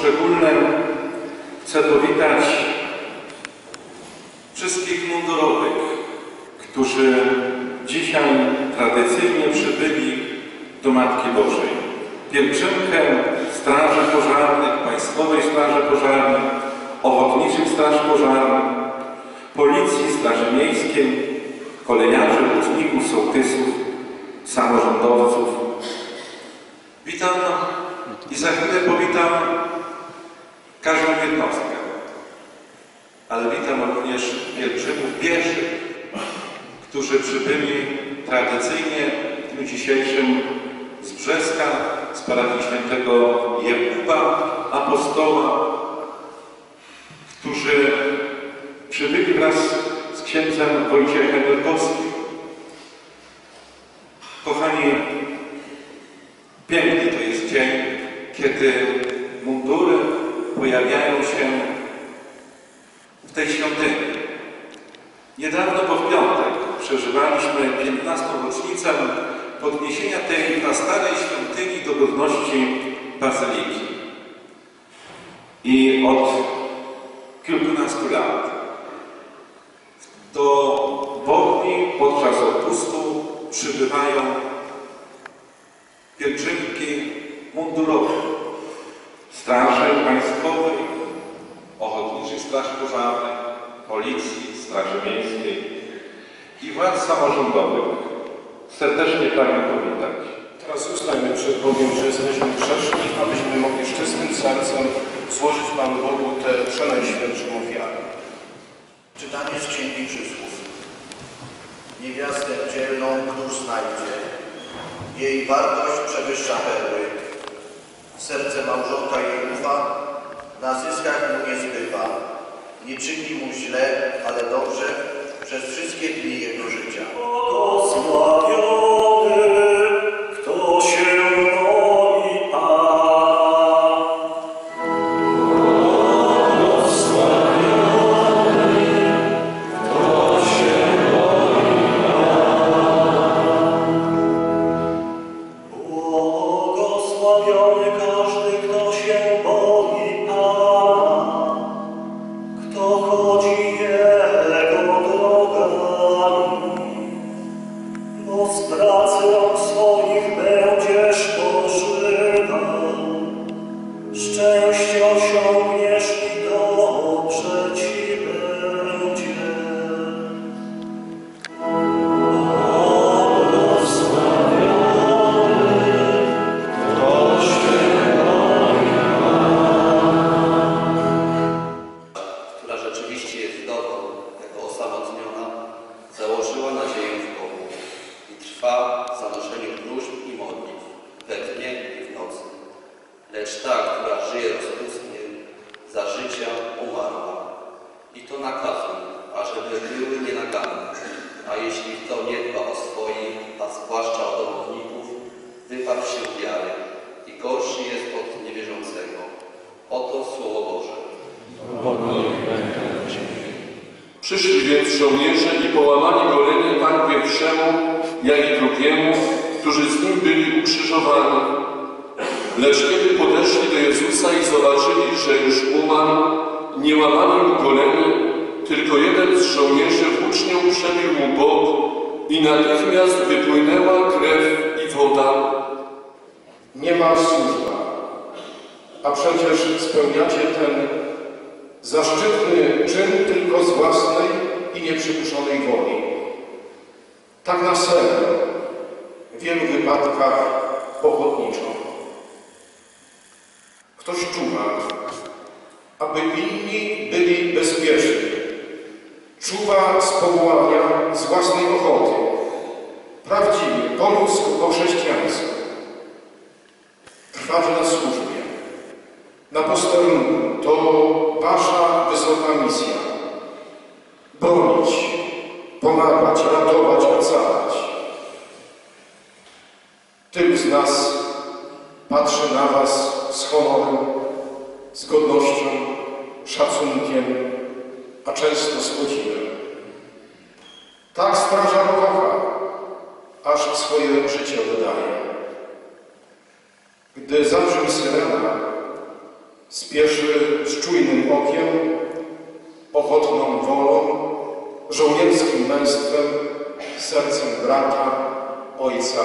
Sposób szczególny chcę powitać wszystkich mundurowych, którzy dzisiaj tradycyjnie przybyli do Matki Bożej. Pielgrzymkę Straży Pożarnych, Państwowej Straży Pożarnej, Ochotniczych Straży Pożarnych, Policji, Straży Miejskiej, kolejarzy, lotników, sołtysów, samorządowców. Witam i za chwilę powitam każdą jednostkę, ale witam również pielgrzymów pieszych, którzy przybyli tradycyjnie w dniu dzisiejszym z Brzeska, z parafii świętego Jakuba, apostoła, którzy przybyli wraz z księdzem Wojciechem Wielkowskim. Kochani, piękny to jest dzień, kiedy mundury pojawiają się w tej świątyni. Niedawno po piątek przeżywaliśmy 15. rocznicę podniesienia tej prastarej świątyni do godności bazyliki. I od kilkunastu lat do Bochni podczas odpustu przybywają pielgrzymki mundurowe Straży Państwowej, Ochotniczych Straży Pożarnych, Policji, Straży Miejskiej i władz samorządowych. Serdecznie pragnę powitać. Teraz ustajmy przed Bogiem, że jesteśmy grzeszni, abyśmy mogli z czystym sercem złożyć Panu Bogu tę przenajświętszą ofiarę. Czytanie z Księgi Przysłów. Niewiastę dzielną któż znajdzie, jej wartość przewyższa perły. Serce małżonka jej ufa, na zyskach mu nie zbywa. Nie czyni mu źle, ale dobrze przez wszystkie dni jego Lecz ta, która żyje rozpustnie, za życia umarła. I to nakazem, ażeby były nienaganne. A jeśli kto nie dba o swoich, a zwłaszcza o domowników, wypadł się wiary i gorszy jest od niewierzącego. Oto Słowo Boże. Przyszli więc żołnierze i połamali golenie Panu pierwszemu, jak i drugiemu, którzy z nim byli ukrzyżowani. Lecz kiedy podeszli do Jezusa i zobaczyli, że już umarł, nie łamali mu goleni, tylko jeden z żołnierzy włócznią przebił mu bok i natychmiast wypłynęła krew i woda. Nie ma służba, a przecież spełniacie ten zaszczytny czyn tylko z własnej i nieprzymuszonej woli. Tak na serio, w wielu wypadkach ochotniczo. Czuwa, aby inni byli bezpieczni. Czuwa z powołania, z własnej ochoty. Prawdziwie, po ludzku, po chrześcijańsku. Trwacie na służbie, na posterunku. To wasza wysoka misja. Bronić, pomagać, ratować, ocalać. Tylu z nas patrzy na was z honorem, z godnością, szacunkiem, a często z podziwem. Tak straża kocha, swoje życie oddaje. Gdy zabrzmi syrena, spieszy z czujnym okiem, ochotną wolą, żołnierskim męstwem, sercem brata, ojca,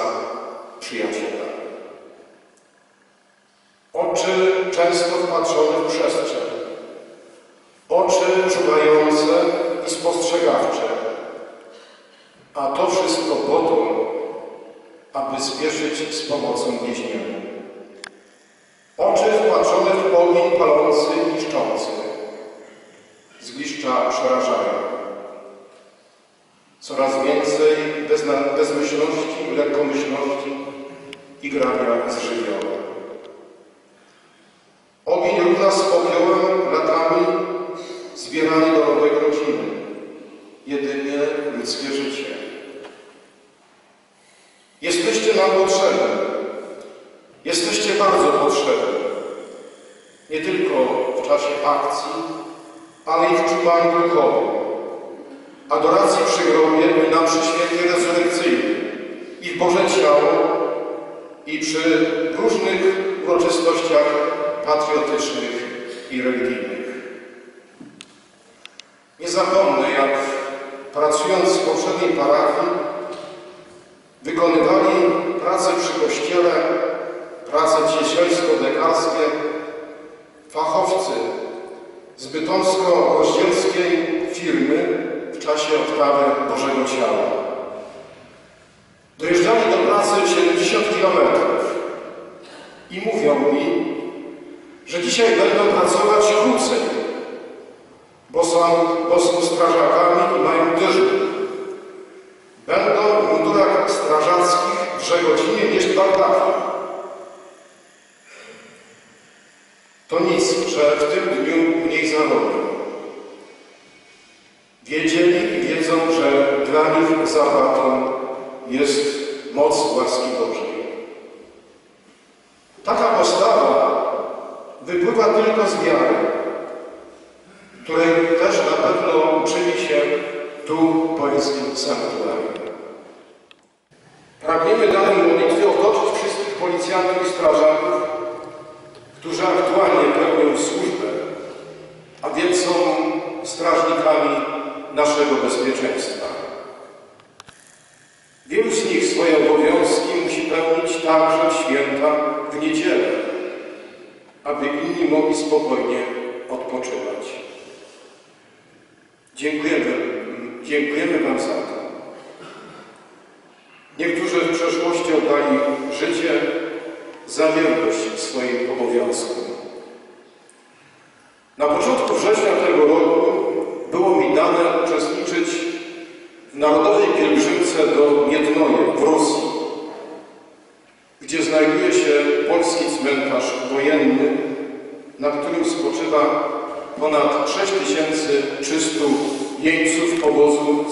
przyjaciela. Oczy często wpatrzone w przestrzeń, oczy czuwające i spostrzegawcze, a to wszystko po to, aby spieszyć z pomocą więźniowi. Oczy wpatrzone w ogień palący i niszczący, zgliszcza przerażają. Coraz więcej bezna- bezmyślności, lekkomyślności i grania z żywiołem. Ogień równa z popiołem latami zbieranie dorobek rodziny. Jedynie ludzkie życie. Jesteście nam potrzebni. Jesteście bardzo potrzebni. Nie tylko w czasie akcji, ale i w czuwaniu duchowym. Adoracji przy grobie i na przy święcie rezurekcyjnym. I w Boże Ciało, i przy różnych uroczystościach patriotycznych i religijnych. Nie zapomnę, jak pracując w poprzedniej parafii, wykonywali pracę przy kościele, prace ciesielsko-dekarskie, fachowcy z bytomsko-rozdzielskiej firmy w czasie odprawy Bożego Ciała. Dojeżdżali do pracy 70 kilometrów i mówią mi, że dzisiaj będą pracować krócej, są, bo strażakami i mają dyżur. Będą w mundurach strażackich w Żegodzinie nieść bardaki. To nic, że w tym dniu mniej zarobią. Wiedzieli i wiedzą, że dla nich zapłatą jest moc łaski Bożej. Taka postawa wypływa tylko z wiary, której też na pewno uczyli się tu pańskim sanktuarium. Pragniemy danej modlitwie otoczyć wszystkich policjantów i strażaków, którzy aktualnie pełnią służbę, a więc są strażnikami naszego bezpieczeństwa. Wielu z nich swoje obowiązki musi pełnić także w święta w niedzielę, aby inni mogli spokojnie odpoczywać. Dziękujemy, dziękujemy Wam za to. Niektórzy w przeszłości oddali życie za wierność swoim obowiązkom. Na początku września tego roku było mi dane uczestniczyć w narodowej pielgrzymce do Miednoje w Rosji, gdzie znajduje się polski cmentarz wojenny, na którym spoczywa ponad 6300 jeńców obozu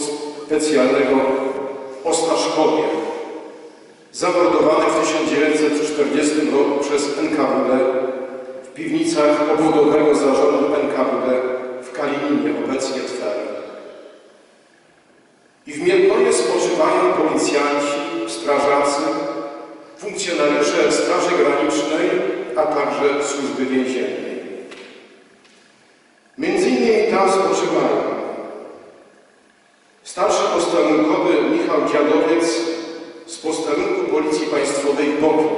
specjalnego Ostaszkowie, zamordowanych w 1940 roku przez NKWD w piwnicach obwodowego zarządu NKWD w Kalininie, obecnie Twer. I w Miednoje spoczywają policjanci, strażacy, funkcjonariusze Straży Granicznej, a także Służby Więziennej. Między innymi tam spoczywają starszy posterunkowy Michał Dziadowiec z posterunku Policji Państwowej Boki,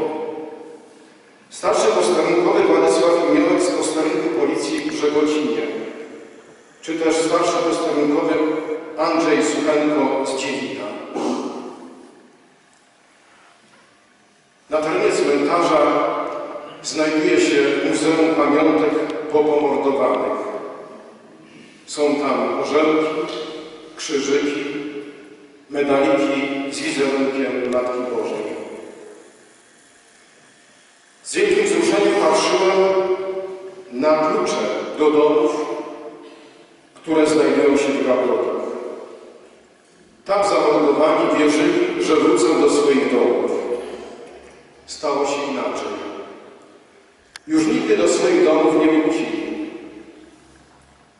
starszy posterunkowy Władysław Imiołek z posterunku Policji w Żegocinie, czy też starszy posterunkowy Andrzej Suchenko z Dziewina. Na terenie cmentarza znajduje się Muzeum Pamiątek po pomordowanych. Są tam orzelki, krzyżyki, medaliki z wizerunkiem Matki Bożej. Z wielkim wzruszeniem patrzyłem na klucze do domów, które znajdują się w Gabrotach. Tam zamordowani wierzyli, że wrócą do swoich domów. Stało się inaczej. Już nigdy do swoich domów nie wrócili.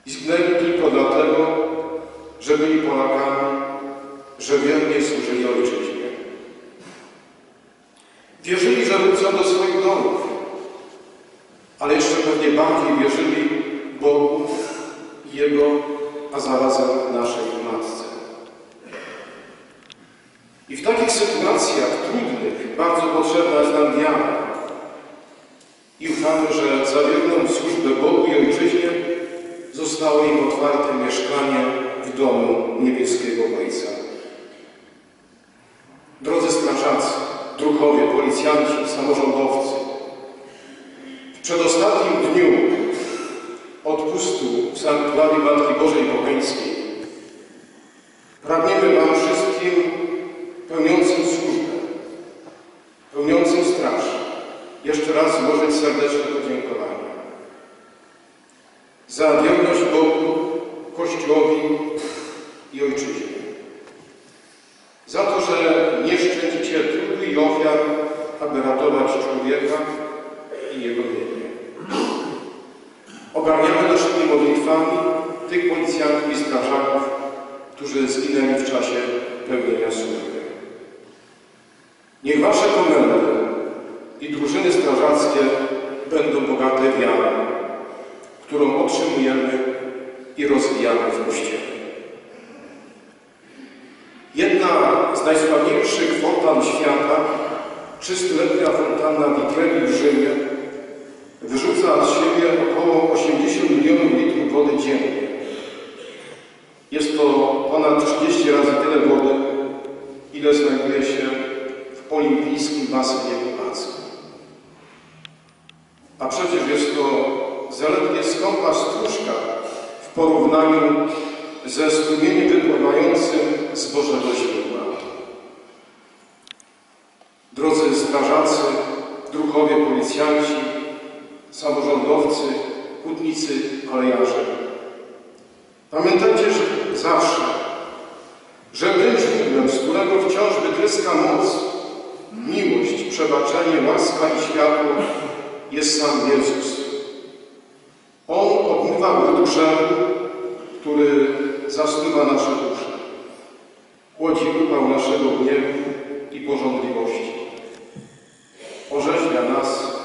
I zgnęli tylko dlatego, że byli Polakami, że wiernie służyli ojczyźnie. Wierzyli, że wrócą do swoich domów, ale jeszcze pewnie bardziej wierzyli Bogu i Jego, a zarazem naszej Matce. I w takich sytuacjach trudnych bardzo potrzebna jest nam wiara. I ufamy, że za wierną służbę Bogu i Ojczyźnie zostało im otwarte mieszkanie w domu niebieskiego Ojca. Drodzy strażacy, druhowie, policjanci, samorządowcy, w przedostatnim dniu odpustu w Sanktuarium Matki Bożej Bocheńskiej pragniemy Wam wszystkim pełniącym służbę, pełniącym straż, jeszcze raz złożyć serdeczne podziękowania za wierność Bogu, Kościołowi i Ojczyźnie. Za to, że nie szczędzicie trudu i ofiar, aby ratować człowieka i jego mienie. Ogarniamy naszymi modlitwami tych policjantów i strażaków, którzy zginęli w czasie pełnienia służby. Niech Wasze komendy i drużyny strażackie będą bogate wiarą, którą otrzymujemy i rozwijamy w Kościele. Jedna z najsławniejszych fontan świata, 300-letnia fontanna Vitrelli w Rzymie, wyrzuca z siebie około 80 milionów litrów wody dziennie. Jest to ponad 30 razy tyle wody, ile znajduje się w olimpijskim basenie Płackim. A przecież jest to zaledwie skąpa stróżka w porównaniu ze strumieniem wypływającym z Bożego źródła. Drodzy strażacy, druhowie, policjanci, samorządowcy, hutnicy, kolejarze. Pamiętajcie, że zawsze, że tym źródłem, z którego wciąż wytryska moc, miłość, przebaczenie, łaska i światło jest sam Jezus. On obmywa brud grzechu, który zasnuwa nasze dusze. Chłodzi upał naszego gniewu i porządliwości. Orzeźwia nas,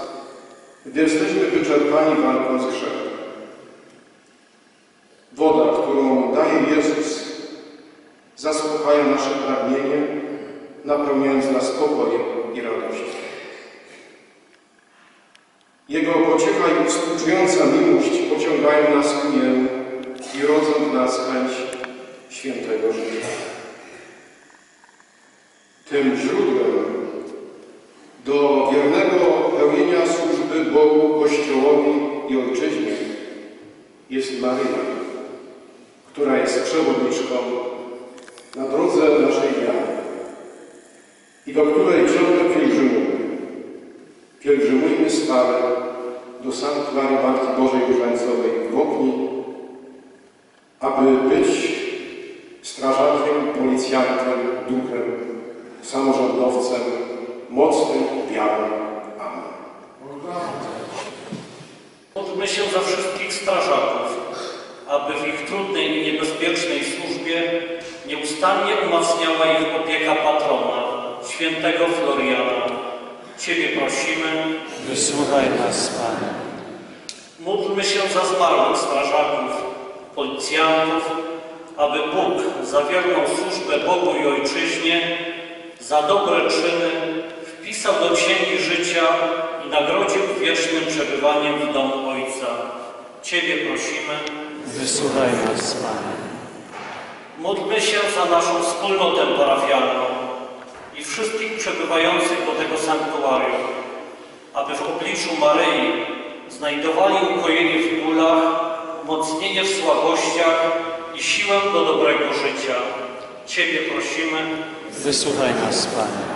gdy jesteśmy wyczerpani walką z grzechem. Woda, którą daje Jezus, zaspokaja nasze pragnienie, napełniając nas spokojem i radością. Jego pociecha i współczująca miłość pociągają nas ku Niemu i rodzą w nas chęć świętego życia. Tym źródłem do wiernego pełnienia służby Bogu, Kościołowi i Ojczyźnie jest Maryja, która jest przewodniczką na drodze naszej wiary i do której ciągle pielgrzymujemy. Pielgrzymujmy stale do Sanktuarium Matki Bożej Różańcowej w Wokni, aby być strażakiem, policjantem, duchem, samorządowcem, mocnym wiarą. Amen. Módlmy się za wszystkich strażaków, aby w ich trudnej i niebezpiecznej służbie nieustannie umacniała ich opieka patrona, świętego Floriana. Ciebie prosimy, Wysłuchaj nas, Panie. módlmy się za zmarłych strażaków, policjantów, aby Bóg za wierną służbę Bogu i Ojczyźnie, za dobre czyny wpisał do księgi życia i nagrodził wiecznym przebywaniem w domu Ojca. Ciebie prosimy, Wysłuchaj nas, Panie. Módlmy się za naszą wspólnotę parafialną i wszystkich przebywających do tego sanktuarium, aby w obliczu Maryi znajdowali ukojenie w bólach, umocnienie w słabościach i siłę do dobrego życia. Ciebie prosimy, Wysłuchaj nas, Panie.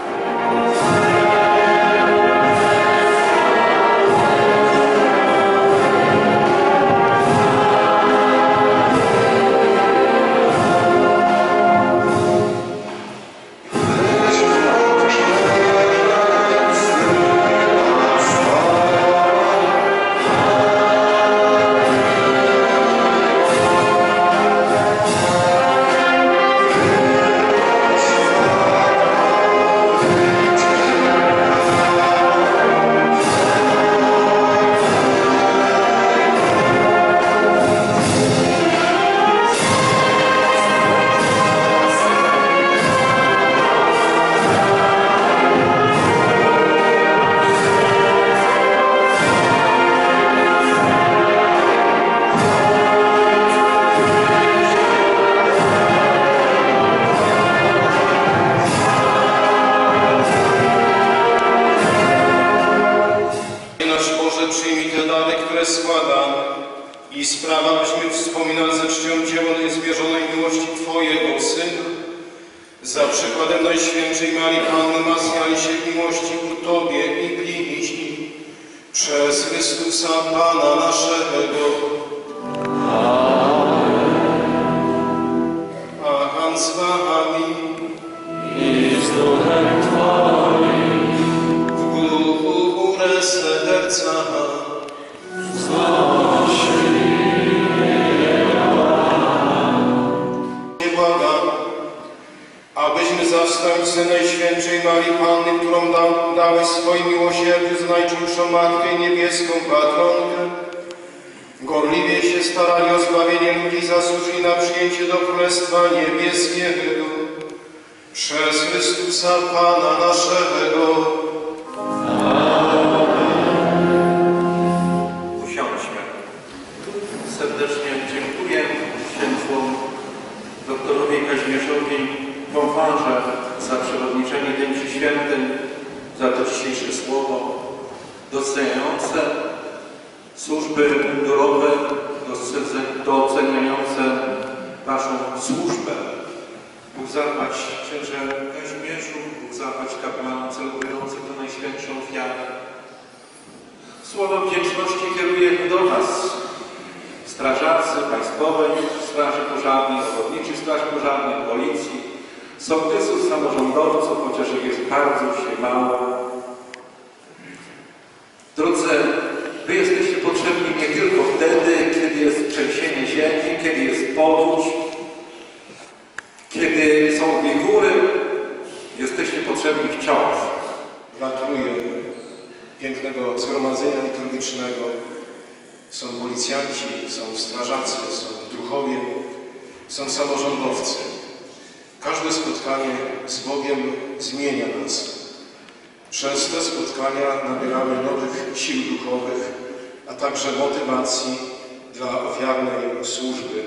Иисуса Пана нашего. Аминь. Аган с вами. И с Духом Твоим. В глуху уре сердца. Zastępcy Najświętszej Marii Panny, którą da, dałeś swoim miłosierdziu z najczulszą Matkę i niebieską patronkę, gorliwie się starali o zbawienie ludzi, zasłużyli na przyjęcie do Królestwa Niebieskiego przez Chrystusa Pana naszego. Usiądźmy. Serdecznie dziękuję księdzu doktorowi Kazimierzowi przewodniczenie Świętym, za to dzisiejsze słowo doceniające służby mundurowe, doceniające Waszą służbę. Bóg zapłać księże Kazimierzu, Bóg zapłać kapłanom celebrującym tę najświętszą ofiarę. Słowo wdzięczności kieruję do Was, strażacy Państwowej Straży Pożarnej, Ochotniczych Straż Pożarnych, Policji, sołtysów, samorządowców, chociaż ich jest bardzo się mało. Drodzy, Wy jesteście potrzebni nie tylko wtedy, kiedy jest trzęsienie ziemi, kiedy jest powódź, kiedy są wiegury, jesteście potrzebni wciąż. Gratuluję pięknego zgromadzenia liturgicznego. Są policjanci, są strażacy, są druhowie, są samorządowcy. Każde spotkanie z Bogiem zmienia nas. Przez te spotkania nabieramy nowych sił duchowych, a także motywacji dla ofiarnej służby.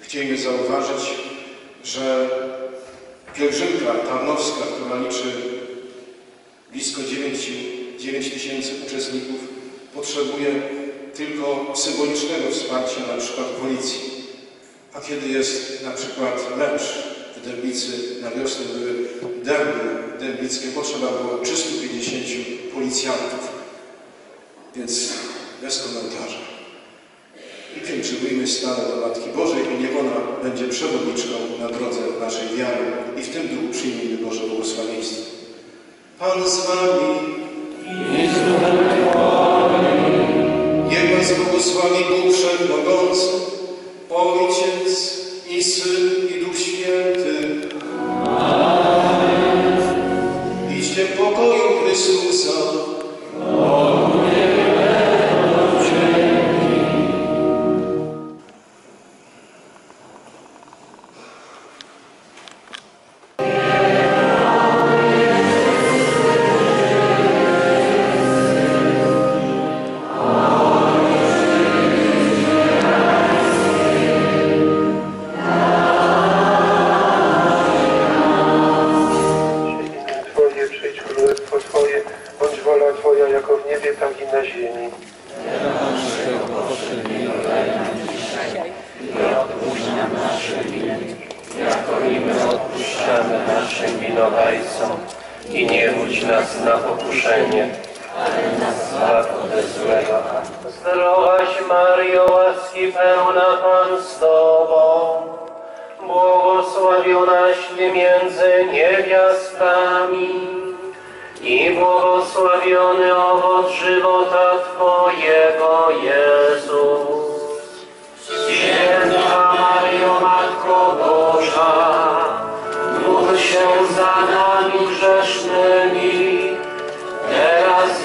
Chcielibyśmy zauważyć, że pielgrzymka tarnowska, która liczy blisko 9, 9 tysięcy uczestników, potrzebuje tylko symbolicznego wsparcia na przykład policji. A kiedy jest na przykład mecz Dębicy, na wiosnę były derby dębickie, potrzeba było 350 policjantów. Więc bez komentarza. I pielgrzymujmy stale do Matki Bożej i niech ona będzie przewodniczką na drodze naszej wiary. I w tym duchu przyjmijmy Boże błogosławieństwo. Pan z Wami. i z Niech Was błogosławi Bóg Wszechmogący, Ojciec i Syn i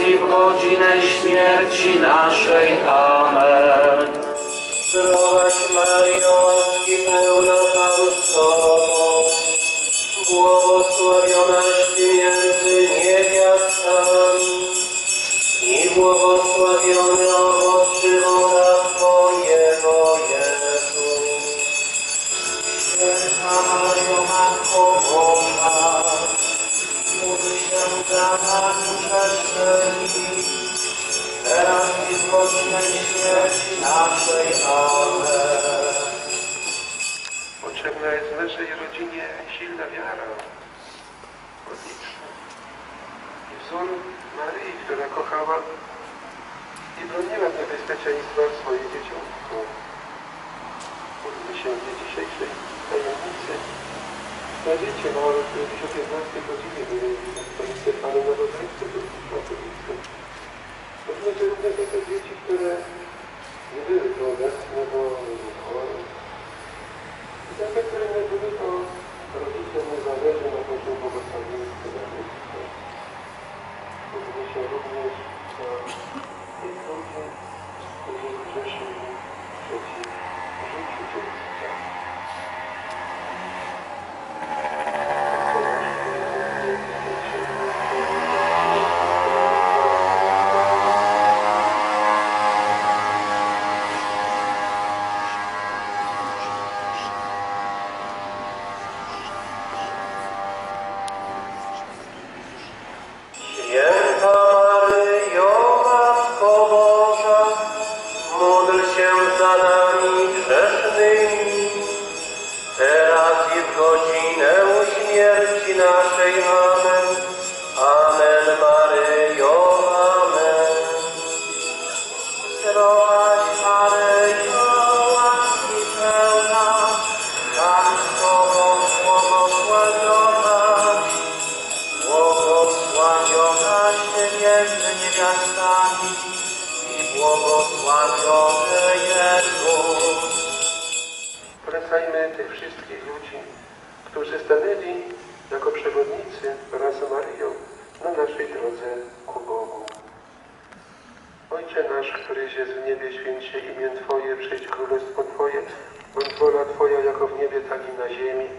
i w godzinę śmierci naszej. Amen. Zdrowaś Mario, łaski pełna Pan z Tobą, błogosławionaś między niewiastami i błogosławiony za nami grzesznymi, teraz i naszej. Amen. Potrzebna jest naszej rodzinie silna wiara. wzór Maryi, która kochała i broniła niebezpieczeństwa swoje dzieciątko. Módlmy się w dzisiejszej. Na dziecię małe, które dziś o 15 godzinie na stolicy Panu do Katolicy. Módlmy się również te dzieci, które nie były tu obecne, bo chore. I te, które nie były, to Jezus. Polecajmy tych wszystkich ludzi, którzy stanęli jako przewodnicy wraz z Maryją na naszej drodze ku Bogu. Ojcze nasz, któryś jest w niebie, święć się imię Twoje, przyjdź królestwo Twoje, bądź wola Twoja jako w niebie, tak i na ziemi.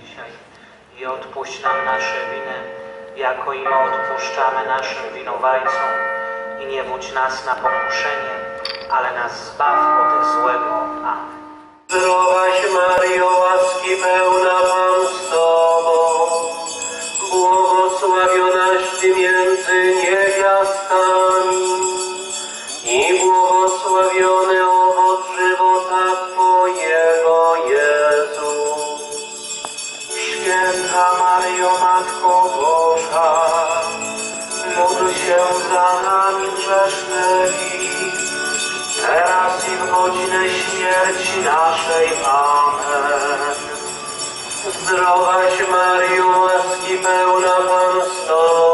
dzisiaj i odpuść nam nasze winy, jako i my odpuszczamy naszym winowajcom. I nie wódź nas na pokuszenie, ale nas zbaw ode złego. Amen. Zdrowaś Maryjo, łaski pełna Pan z Tobą, błogosławionaś Ty między niewiastami grzesznymi, teraz i w godzinę śmierci naszej. Amen. Zdrowaś Maryjo, łaski pełna Pan z Tobą,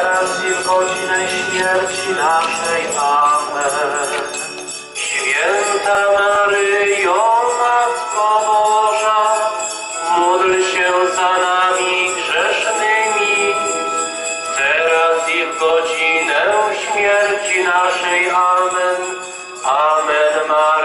teraz i w godzinę śmierci naszej. Amen. Święta Maryjo, Matko Boża, módl się za nami grzesznymi, teraz i w godzinę śmierci naszej. Amen. Amen, Maryjo,